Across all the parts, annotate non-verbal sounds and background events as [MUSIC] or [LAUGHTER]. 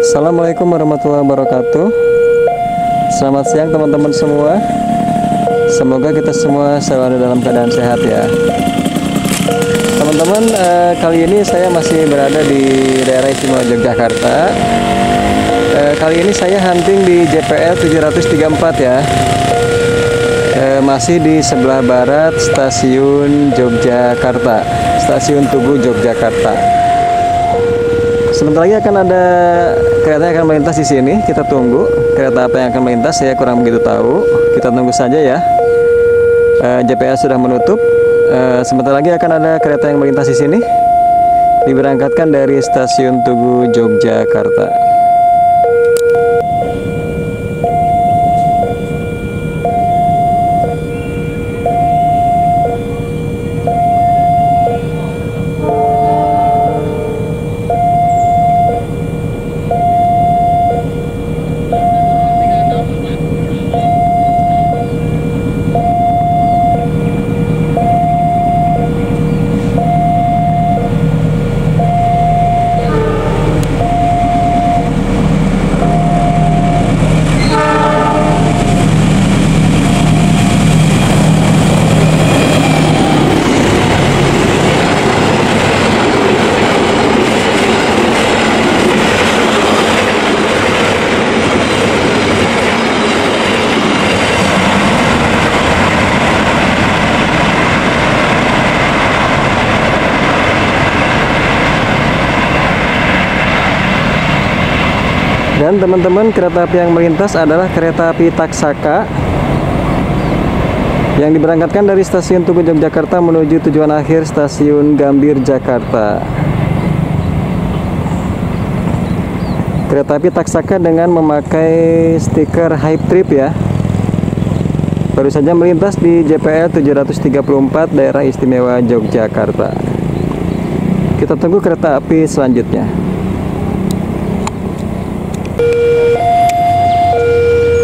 Assalamualaikum warahmatullahi wabarakatuh. Selamat siang teman-teman semua. Semoga kita semua selalu dalam keadaan sehat ya. Teman-teman eh, kali ini saya masih berada di daerah istimewa Yogyakarta. Eh, Kali ini saya hunting di JPL 734 ya. Eh, Masih di sebelah barat stasiun Yogyakarta Stasiun Tugu Yogyakarta Sebentar lagi akan ada kereta yang akan melintas di sini. Kita tunggu kereta apa yang akan melintas. Saya kurang begitu tahu. Kita tunggu saja ya. E, eh, JPS sudah menutup. E, sebentar lagi akan ada kereta yang melintas di sini. Diberangkatkan dari stasiun Tugu Yogyakarta. Dan teman-teman kereta api yang melintas adalah kereta api Taksaka yang diberangkatkan dari stasiun Tugu Yogyakarta menuju tujuan akhir stasiun Gambir Jakarta. Kereta api Taksaka dengan memakai stiker Hype Trip ya. Baru saja melintas di JPL 734 daerah istimewa Yogyakarta. Kita tunggu kereta api selanjutnya.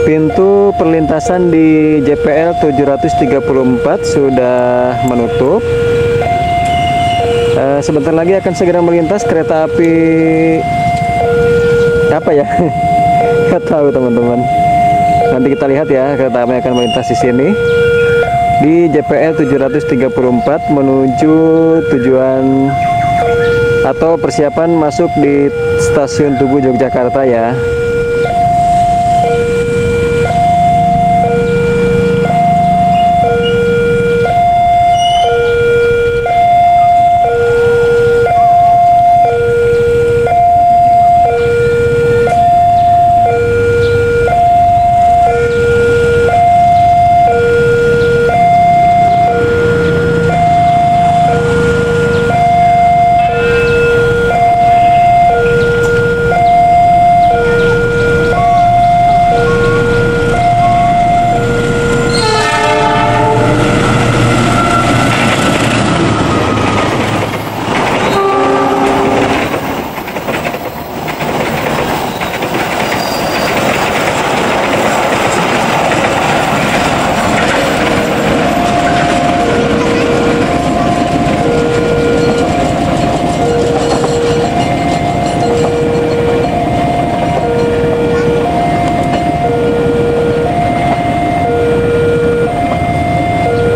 Pintu perlintasan di JPL 734 sudah menutup. Uh, sebentar lagi akan segera melintas kereta api apa ya? [LAUGHS] Nggak tahu teman-teman. Nanti kita lihat ya kereta api akan melintas di sini di JPL 734 menuju tujuan atau persiapan masuk di stasiun Tugu Yogyakarta ya.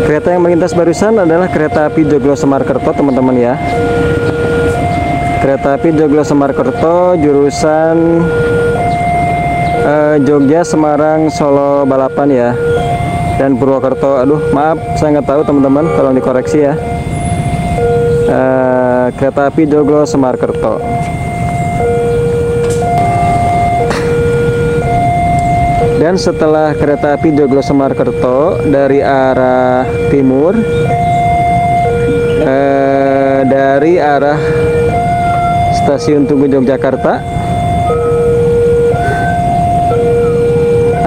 Kereta yang melintas barusan adalah kereta api Joglo Semarkerto teman-teman ya. Kereta api Joglo Semarkerto jurusan uh, Jogja Semarang Solo Balapan ya. Dan Purwokerto. Aduh, maaf saya nggak tahu teman-teman, tolong dikoreksi ya. Uh, kereta api Joglo Semarkerto. Dan setelah kereta api Joglo Semarkerto dari arah timur eh, dari arah stasiun Tugu Yogyakarta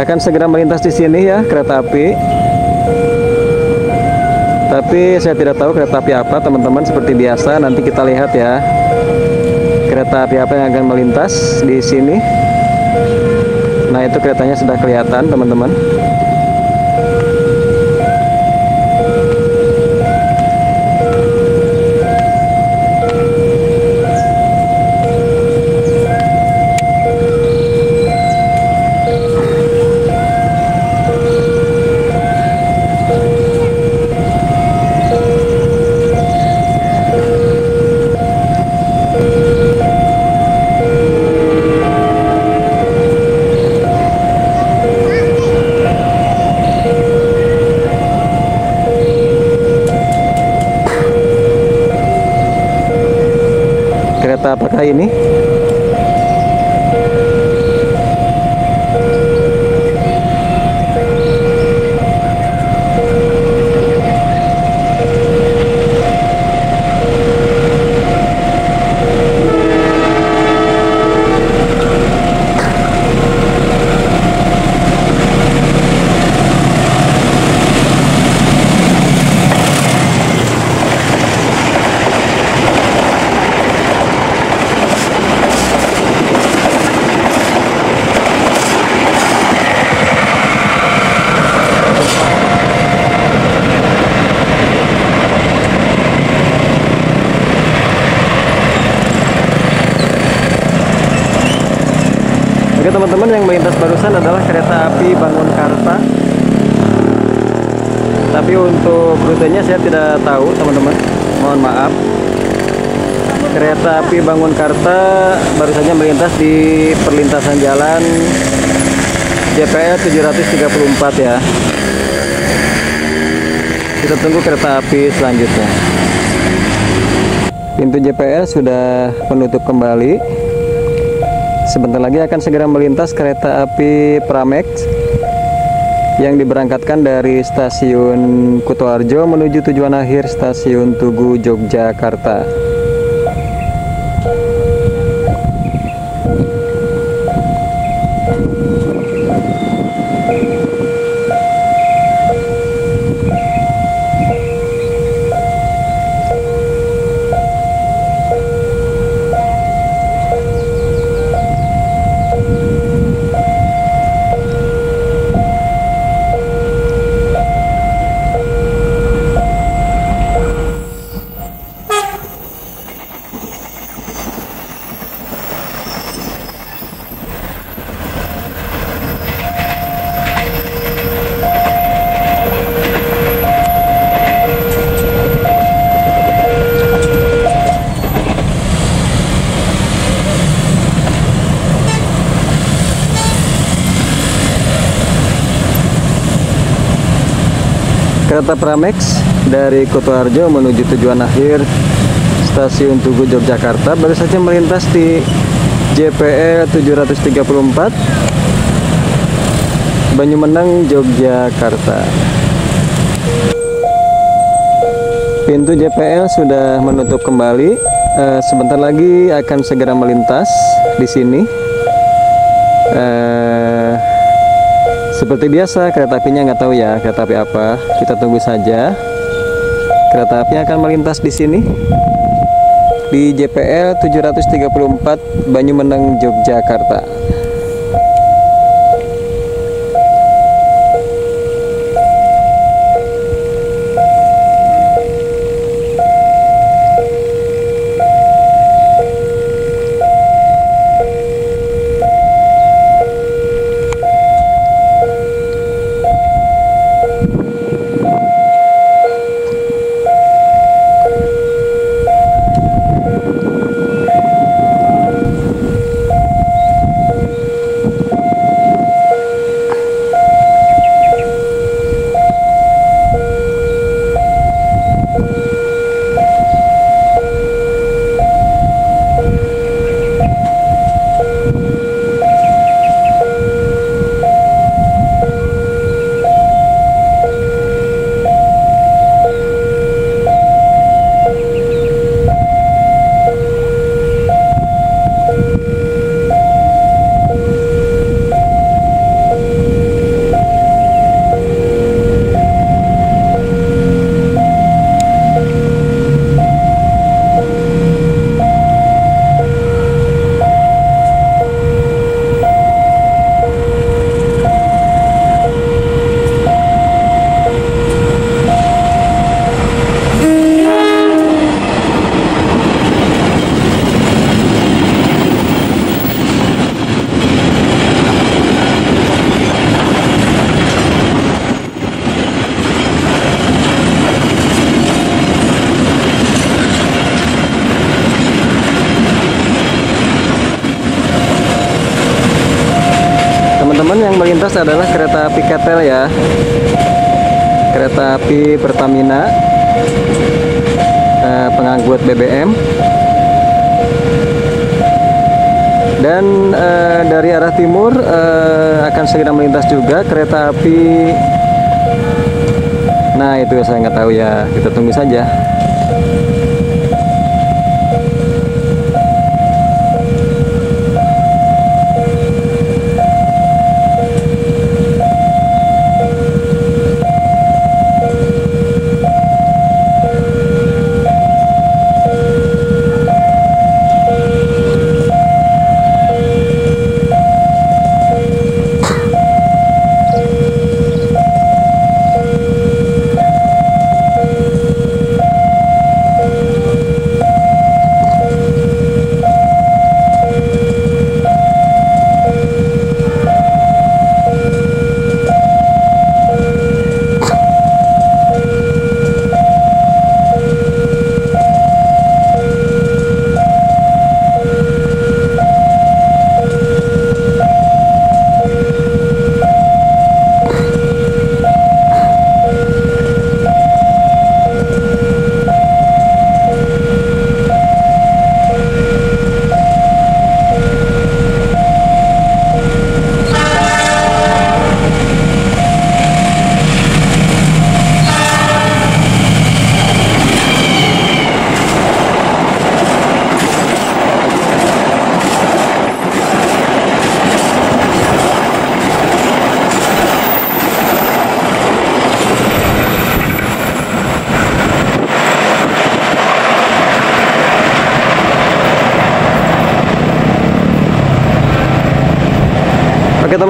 akan segera melintas di sini ya kereta api. Tapi saya tidak tahu kereta api apa teman-teman seperti biasa nanti kita lihat ya kereta api apa yang akan melintas di sini. Nah itu keretanya sudah kelihatan teman-teman kereta apakah ini? Oke teman-teman yang melintas barusan adalah kereta api Bangun Karta. Tapi untuk rutenya saya tidak tahu teman-teman. Mohon maaf. Kereta api Bangun Karta baru saja melintas di perlintasan jalan JPL 734 ya. Kita tunggu kereta api selanjutnya. Pintu JPL sudah menutup kembali. Sebentar lagi akan segera melintas kereta api Pramex yang diberangkatkan dari stasiun Kutoarjo menuju tujuan akhir stasiun Tugu Yogyakarta. Kereta Pramex dari Kutoarjo menuju tujuan akhir stasiun Tugu Yogyakarta baru saja melintas di JPL 734 Banyumenang Yogyakarta. Pintu JPL sudah menutup kembali. Eh, sebentar lagi akan segera melintas di sini. Eh, seperti biasa kereta apinya nggak tahu ya kereta api apa. Kita tunggu saja. Kereta api akan melintas di sini di JPL 734 Banyumenang Yogyakarta. Melintas adalah kereta api Ketel ya. Kereta api Pertamina eh, pengangkut BBM Dan eh, dari arah timur eh, akan segera melintas juga kereta api. Nah itu saya nggak tahu ya, kita tunggu saja.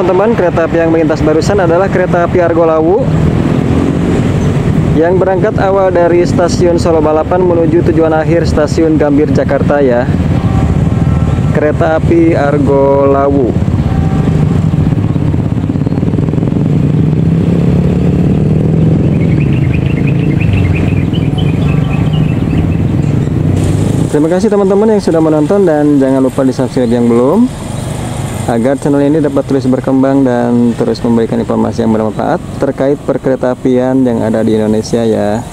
Teman-teman, kereta api yang melintas barusan adalah kereta api Argo Lawu yang berangkat awal dari stasiun Solo Balapan menuju tujuan akhir stasiun Gambir Jakarta ya. Kereta api Argo Lawu. Terima kasih teman-teman yang sudah menonton dan jangan lupa di subscribe yang belum agar channel ini dapat terus berkembang dan terus memberikan informasi yang bermanfaat terkait perkereta apian yang ada di Indonesia ya.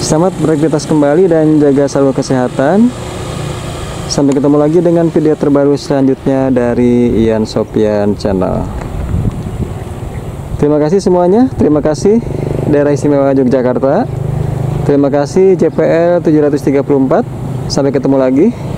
Selamat beraktivitas kembali dan jaga selalu kesehatan. Sampai ketemu lagi dengan video terbaru selanjutnya dari Ian Sopian Channel. Terima kasih semuanya. Terima kasih Daerah Istimewa Yogyakarta. Terima kasih JPL 734. Sampai ketemu lagi.